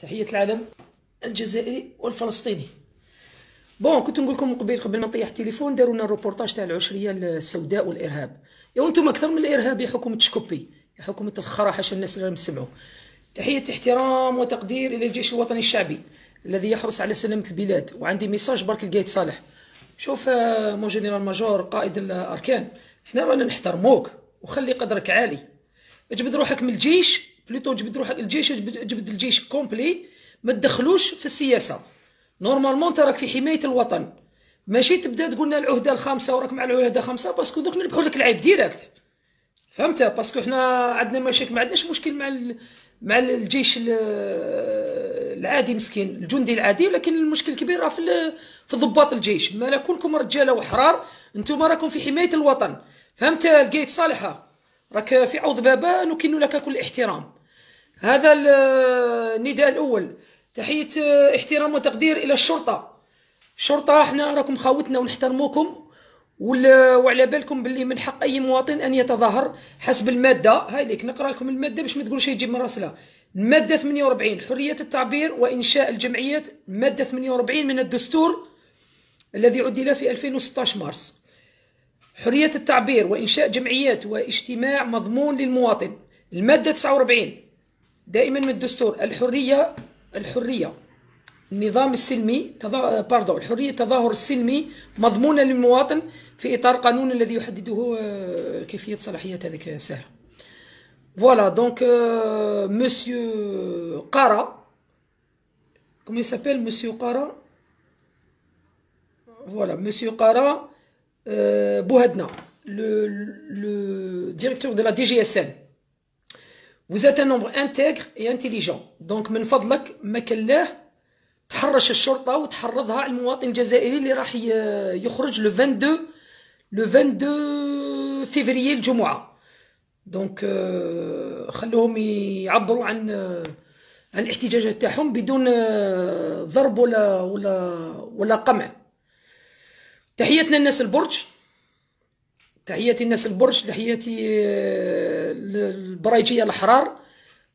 تحية العلم الجزائري والفلسطيني. bon كنت نقول لكم قبل قبل ما نطيح التليفون داروا لنا الروبورتاج تاع العشرية السوداء والإرهاب. يا أنتم أكثر من الإرهاب يا حكومة شكوبي يا حكومة الخرا حاشا الناس اللي نسمعوا تحية احترام وتقدير إلى الجيش الوطني الشعبي الذي يحرص على سلامة البلاد. وعندي message برك لقايد صالح. شوف آه، mon général-major قائد الأركان إحنا رانا نحترموك وخلي قدرك عالي. اجبد روحك من الجيش plutôt جبد روحك الجيش جبد الجيش complet ما تدخلوش في السياسة. normalement تراك في حماية الوطن. ماشي تبدا تقول لنا العهدة الخامسة وراك مع العهدة الخامسة parce que donc نربحوا لك العيب direct. فهمت؟ parce que حنا عندنا مشاكل ما عندناش مشكل مع مع الجيش العادي مسكين الجندي العادي ولكن المشكل الكبير راه في في ضباط الجيش. ما كلكم رجالة وحرار أنتم راكم في حماية الوطن. فهمت؟ لقيت صالحة. راك في عوض بابا نكن لك كل احترام. هذا النداء الأول. تحية احترام وتقدير إلى الشرطة. الشرطه إحنا راكم خاوتنا ونحترموكم وعلى بالكم باللي من حق أي مواطن أن يتظاهر حسب المادة. هاي ليك نقرأ لكم المادة باش ما تقولوش يجيب من راسلها الماده 48 حرية التعبير وإنشاء الجمعيات. الماده 48 من الدستور الذي عدل في 2016 مارس. حرية التعبير وإنشاء جمعيات واجتماع مضمون للمواطن. المادة 49 دائما من الدستور الحرية الحرية النظام السلمي تضا... pardon الحرية التظاهر السلمي مضمونه للمواطن في إطار قانون الذي يحدده آه، كيفية صلاحيات هذيك سهله voilà donc monsieur قارا comment il s'appelle monsieur قارا voilà monsieur قارا بوهدبة le le directeur de la DGSN Vous êtes un nombre intègre et intelligent. Donc من فضلك ما كلاه تحرش الشرطة وتحرضها على المواطن الجزائري اللي راح يخرج le 22 le 22 فيفري الجمعة. donc خلوهم يعبروا عن عن الاحتجاجات تاعهم بدون ضرب ولا ولا ولا قمع. تحياتنا الناس البرج تحياتي الناس البرج تحياتي آه، البرايجيه الأحرار.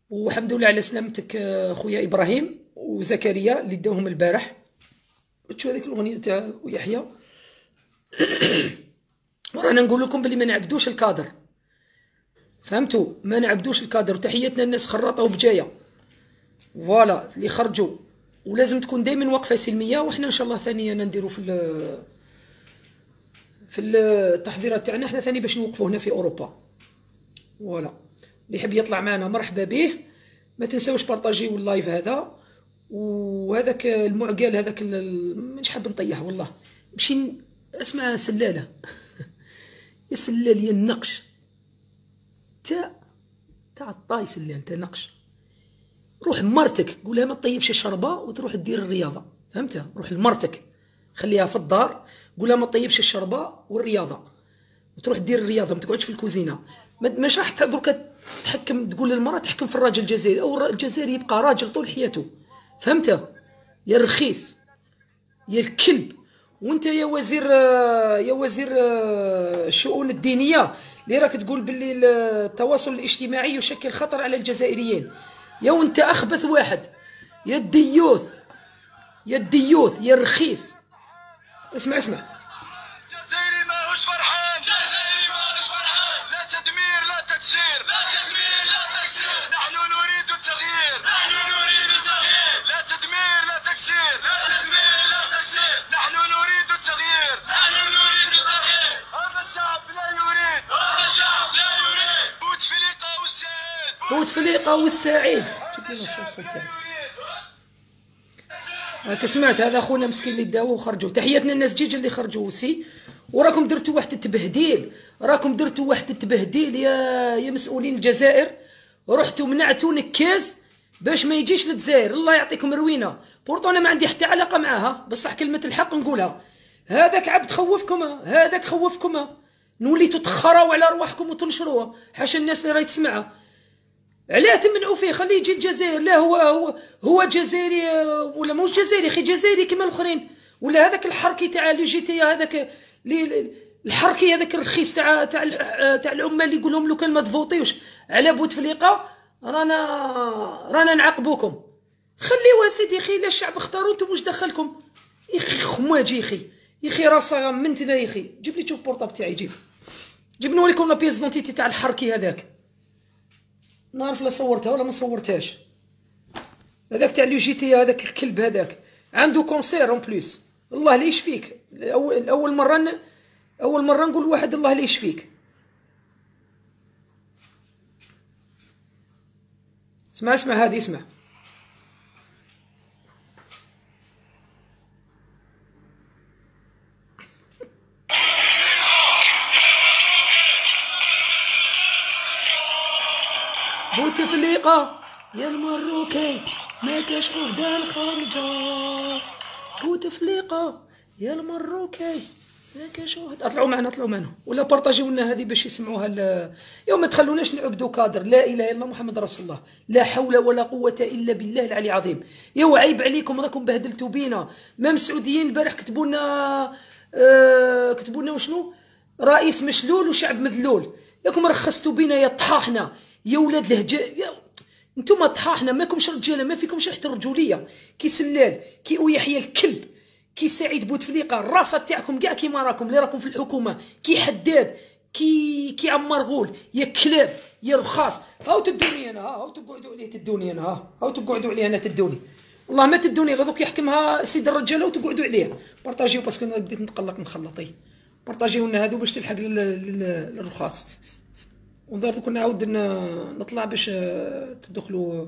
والحمد لله على سلامتك آه، خويا إبراهيم وزكريا اللي داوهم البارح. شو هذيك الأغنية تاع يحيى؟ ورانا نقول لكم بلي ما نعبدوش الكادر. فهمتوا؟ ما نعبدوش الكادر. وتحياتنا الناس خراطة وبجاية. voilà اللي خرجوا ولازم تكون دائما وقفه سلمية وحنا إن شاء الله ثانيا نديروا في في التحضيرات تاعنا حنا ثاني باش نوقفوا هنا في أوروبا. voilà. اللي يحب يطلع معنا مرحبا به. ما تنساوش بارطاجيو ال live هذا. وهذاك المعقال هذاك مش حاب نطيح والله. نمشي اسمع سلالة. يا سلال يا النقش. تاع تاع الطاي سلال تاع نقش. روح مرتك قولها ما تطيبش الشربة وتروح دير الرياضة. فهمت؟ روح لمرتك. خليها في الدار. قولها ما طيبش الشربة والرياضة. وتروح دير الرياضة ما تقعدش في الكوزينة. مش راح درك تحكم تقول للمرأة تحكم في الراجل الجزائري. أو الجزائري يبقى راجل طول حياته. فهمت؟ يا الرخيص يا الكلب. وانت يا وزير يا وزير الشؤون الدينية اللي راك تقول باللي التواصل الاجتماعي يشكل خطر على الجزائريين. يا وانت أخبث واحد. يا الديوث. يا الديوث. يا الرخيص اسمع اسمع. جزائري ماهوش فرحان. جزائري ماهوش فرحان. لا تدمير لا تكسير. لا تدمير لا تكسير. نحن نريد التغيير. نحن نريد التغيير. لا تدمير لا تكسير. لا تدمير لا تكسير. نحن نريد التغيير. نحن نريد التغيير. هذا الشعب لا يريد. هذا الشعب لا يريد. بوتفليقة والسعيد. بوتفليقة والسعيد. شو راك سمعت هذا خونا مسكين اللي داو وخرجوا تحياتنا الناس جيج اللي خرجوا سي وراكم درتوا واحد التبهديل. راكم درتوا واحد التبهديل يا يا مسؤولين الجزائر. رحتوا منعتوا نكاز باش ما يجيش للجزائر. الله يعطيكم روينة. pourtant أنا ما عندي حتى علاقة معاها. بصح كلمة الحق نقولها. هذاك عبد خوفكم. هذاك خوفكم. نوليتوا تخراو على رواحكم وتنشروها. حاشا الناس اللي راهي تسمعها. علاه تمنعوا فيه خليه يجي الجزائر. لا هو هو هو جزائري ولا مش جزائري خي جزائري كما الأخرين. ولا هذاك الحركي تاع l'UGTA هذاك الحركي هذاك الرخيص تاع تاع تاع العمال اللي يقول لهم لو كان ما تفوتيوش على بوتفليقه رانا رانا نعاقبوكم. خليوها سيدي خي لا الشعب اختاروا أنتم واش دخلكم. يخي خماجي يخي يخي راسها منتنا يخي جيب لي تشوف بورطاب تاعي جيب. جيب نوريكم لا بيس دونتيتي تاع الحركي هذاك. نعرف لا صورتها ولا ما صورتهاش. هذاك تاع لو جي تي هذاك الكلب هذاك. عنده كونسير اون بليس الله لا يشفيك. اول مرة أول مرة نقول واحد الله لا يشفيك. اسمع اسمع هذه اسمع. بوتفليقة يا المروكي ما كاش غدا الخرجة بوتفليقة يا المروكي ما كاش واحد اطلعوا معنا اطلعوا معنا. ولا بارطاجيو لنا هذه باش يسمعوها ل... يوم ما تخلوناش نعبدوا كادر لا إله إلا الله محمد رسول الله. لا حول ولا قوة إلا بالله العلي العظيم. يو عيب عليكم راكم بهدلتوا بينا. ما مسعوديين البارح كتبوا لنا آه كتبوا لنا وشنو؟ رئيس مشلول وشعب مذلول. ياكم رخصتوا بينا يا طحاحنا. يا ولاد يا... أنتم طحاحنا ماكمش رجاله ما فيكمش ريحه الرجوليه كي سلال كي يحيى الكلب كي سعيد بوتفليقة الراسة تاعكم كاع كيما راكم اللي راكم في الحكومة كي حداد كي كي عمار غول يا كلاب يا رخاص. هاو تدوني أنا هاو تقعدوا عليه تدوني أنا ها هاو تقعدوا عليه أنا تدوني. والله ما تدوني غدوك يحكمها سيد الرجاله وتقعدوا عليه بارطاجيو parce que أنا بديت نتقلق من خلطي بارطاجيو لنا هادو باش تلحق للرخاص. ودار كنا نعاود نطلع باش تدخلوا